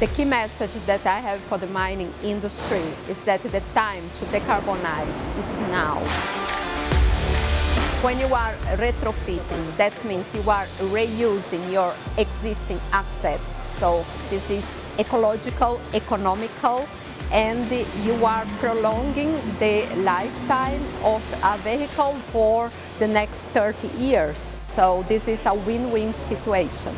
The key message that I have for the mining industry is that the time to decarbonize is now. When you are retrofitting, that means you are reusing your existing assets. So this is ecological, economical, and you are prolonging the lifetime of a vehicle for the next 30 years. So this is a win-win situation.